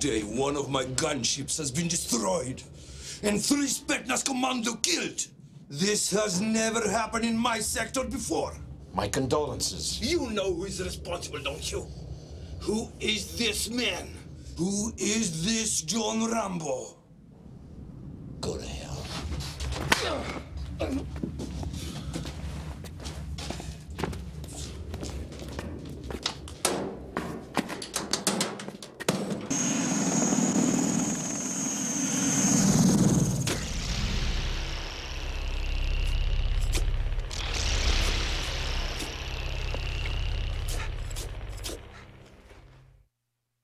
Today, one of my gunships has been destroyed, and three Spetsnaz commando killed. This has never happened in my sector before. My condolences. You know who is responsible, don't you? Who is this man? Who is this John Rambo? Go to hell. Uh,